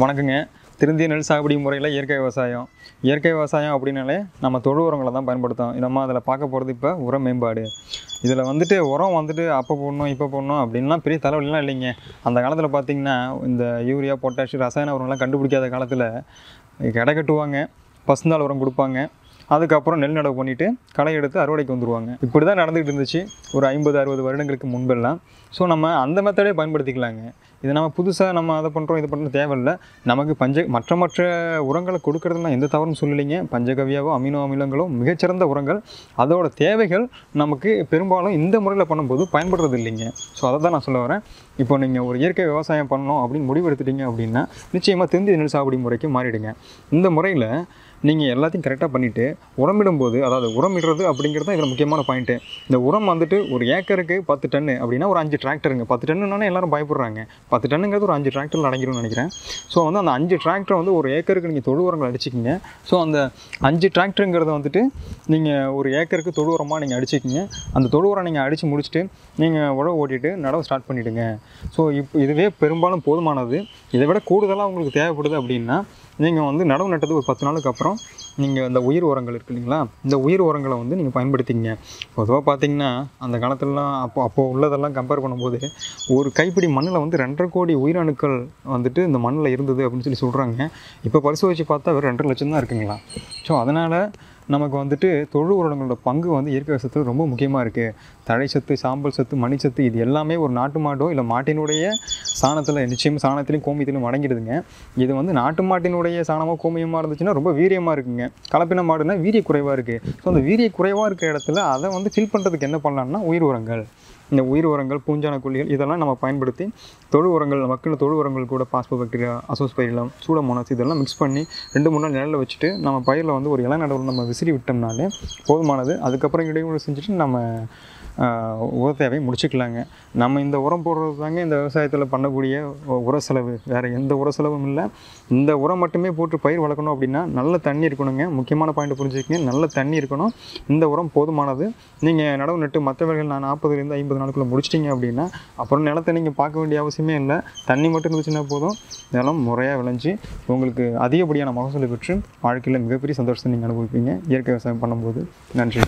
வணக்கங்க. திருந்திய நெல் சாகுபடி முறையில் இயற்கை விவசாயம். இயற்கை விவசாயம் அப்படின்னாலே நம்ம தொழு உரங்களை தான் பயன்படுத்தோம் நம்ம அதில் பார்க்க போகிறது இப்போ உர மேம்பாடு. இதில் வந்துட்டு உரம் வந்துட்டு அப்போ போடணும் இப்போ போடணும் அப்படின்லாம் பெரிய தலைவலிலாம் இல்லைங்க. அந்த காலத்தில் பார்த்தீங்கன்னா இந்த யூரியா பொட்டாஷ் ரசாயன உரம்லாம் கண்டுபிடிக்காத காலத்தில் கடை கட்டுவாங்க. பசுந்தாள் உரம் கொடுப்பாங்க. அதுக்கப்புறம் நெல் நடவு பண்ணிவிட்டு களை எடுத்து அறுவடைக்கு வந்துடுவாங்க இப்படி தான் நடந்துகிட்டு இருந்துச்சு. ஒரு ஐம்பது அறுபது வருடங்களுக்கு முன்பெல்லாம். ஸோ நம்ம அந்த மெத்தடே பயன்படுத்திக்கலாங்க. இது நம்ம புதுசாக நம்ம அதை பண்ணுறோம் இது பண்ணுறது தேவையில்லை. நமக்கு பஞ்ச மற்ற மற்ற உரங்களை கொடுக்கறதுலாம் எந்த தவறும் சொல்லலைங்க. பஞ்சகவியாவோ அமினோ அமிலங்களோ மிகச்சிறந்த உரங்கள். அதோட தேவைகள் நமக்கு பெரும்பாலும் இந்த முறையில் பண்ணும்போது பயன்படுறது இல்லைங்க. ஸோ அதை தான் நான் சொல்ல வரேன். இப்போ நீங்கள் ஒரு இயற்கை விவசாயம் பண்ணணும் அப்படின்னு முடிவு எடுத்துட்டீங்க அப்படின்னா நிச்சயமாக தெந்தி நெல் சாகுபடி முறைக்கு மாறிடுங்க. இந்த முறையில் நீங்கள் எல்லாத்தையும் கரெக்டாக பண்ணிவிட்டு உரமிடும்போது அதாவது உரமிடுறது அப்படிங்கிறது தான் இதில் முக்கியமான பாயிண்ட்டு இந்த உரம் வந்துட்டு ஒரு ஏக்கருக்கு பத்து டன்னு அப்படின்னா ஒரு அஞ்சு டிராக்டருங்க பத்து டன்னுனாலே எல்லாரும் பயப்படுறாங்க. பத்து டன்னுங்கிறது ஒரு அஞ்சு டிராக்டர் அடங்கிடும்னு நினைக்கிறேன். ஸோ வந்து அந்த அஞ்சு டிராக்டர் வந்து ஒரு ஏக்கருக்கு நீங்கள் தொழு உரங்கள் அடிச்சிக்கிங்க. ஸோ அந்த அஞ்சு டிராக்டருங்கிறத வந்துட்டு நீங்கள் ஒரு ஏக்கருக்கு தொழு உரமாக நீங்கள் அடிச்சிக்கிங்க. அந்த தொழு உரம் நீங்கள் அடித்து முடிச்சுட்டு நீங்கள் உழவு ஓட்டிட்டு நடவு ஸ்டார்ட் பண்ணிவிடுங்க ஸோ இப்போ இதுவே பெரும்பாலும் போதுமானது. இதை விட கூடுதலாக உங்களுக்கு தேவைப்படுது அப்படின்னா நீங்கள் வந்து நடவு நட்டது ஒரு பத்து நாளுக்கு அப்புறம் நீங்கள் இந்த உயிர் உரங்கள் இருக்கு இல்லைங்களா? இந்த உயிர் உரங்களை வந்து நீங்கள் பயன்படுத்திங்க பொதுவாக பார்த்தீங்கன்னா அந்த காலத்துலலாம் அப்போ அப்போ உள்ளதெல்லாம் கம்பேர் பண்ணும்போது ஒரு கைப்பிடி மண்ணில் வந்து ரெண்டரை கோடி உயிரணுக்கள் வந்துட்டு இந்த மண்ணில் இருந்தது அப்படின்னு சொல்லி சொல்கிறாங்க இப்போ பரிசோதிச்சு பார்த்தா வெறும் ரெண்டரை லட்சம் தான் இருக்குங்களா? ஸோ அதனால் நமக்கு வந்துட்டு தொழு உரங்களோட பங்கு வந்து இயற்கை விவசாயத்தில் ரொம்ப முக்கியமாக இருக்குது தழை சத்து சாம்பல் சத்து மணிச்சத்து இது எல்லாமே ஒரு நாட்டு மாடோ இல்லை மாட்டினுடைய சாணத்தில் நிச்சயம் சாணத்திலையும் கோமியத்திலையும் அடங்கிடுதுங்க இது வந்து நாட்டு மாட்டினுடைய சாணமோ கோமியமாக இருந்துச்சுன்னா ரொம்ப வீரியமாக இருக்குங்க. கலப்பின மாடுனா வீரிய குறைவாக இருக்குது ஸோ அந்த வீரிய குறைவாக இருக்கிற இடத்துல அதை வந்து ஃபில் பண்ணுறதுக்கு என்ன பண்ணலான்னா உயிர் உரங்கள். இந்த உயிர் உரங்கள் பூஞ்சான கொல்லிகள் இதெல்லாம் நம்ம பயன்படுத்தி தொழு உரங்கள் மக்கள் தொழு உரங்கள் கூட பாஸ்போ பேக்டீரியா அசோஸ் அசோஸ்பைரிலம் சூடமோனாஸ் இதெல்லாம் மிக்ஸ் பண்ணி ரெண்டு மூணு நாள் நிழலில் வச்சுட்டு நம்ம பயிரில் வந்து ஒரு இலை நடவு நம்ம விசிறி விட்டோம்னாலே போதுமானது. அதுக்கப்புறம் இடையூறு செஞ்சுட்டு நம்ம உர தேவையை முடிச்சுக்கலாங்க. நம்ம இந்த உரம் போடுறது தாங்க இந்த விவசாயத்தில் பண்ணக்கூடிய உர செலவு. வேறு எந்த உர செலவும் இல்லை. இந்த உரம் மட்டுமே போட்டு பயிர் வளர்க்கணும் அப்படின்னா நல்ல தண்ணி இருக்கணுங்க. முக்கியமான பாயிண்ட் புரிஞ்சுக்கங்க. நல்ல தண்ணி இருக்கணும். இந்த உரம் போதுமானது. நீங்கள் நடவு நட்டு மற்ற வேலைகள் நான் நாற்பதுலேருந்து ஐம்பது நாளுக்குள்ளே முடிச்சிட்டிங்க அப்படின்னா அப்புறம் நிலத்தை நீங்கள் பார்க்க வேண்டிய அவசியமே இல்லை. தண்ணி மட்டும் இருந்துச்சுன்னா போதும். நிலம் முறையாக விளைஞ்சி உங்களுக்கு அதிகப்படியான மகசூலை பெற்று வாழ்க்கையில் மிகப்பெரிய சந்தோஷத்தை நீங்கள் அனுபவிப்பீங்க. இயற்கை விவசாயம் பண்ணும்போது. நன்றி.